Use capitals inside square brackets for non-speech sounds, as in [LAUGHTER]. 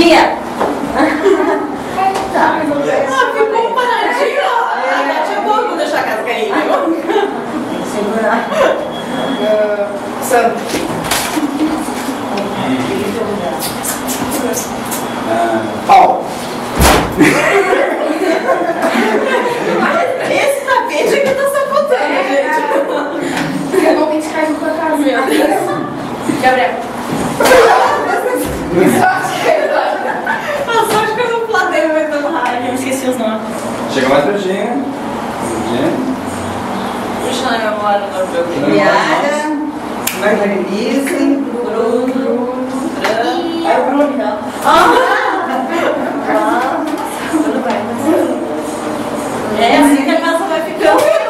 Bia! tá. Ah, ficou um paradinho. É, tinha pouco deixar a casa cair. viu? Tem que Segurar. Ah, Santo. Ah, Paulo. [LAUGHS] Esse tapete aqui tá sabotando, gente. É. Daqui a pouco a gente cai no fantasma. Gabriel. Chega mais pertinho. Puxa na memória o nome do meu Yara, Margarilice, Bruno, Fran. É o Bruno, não. Ah! bruno vai. É assim que a casa vai ficando.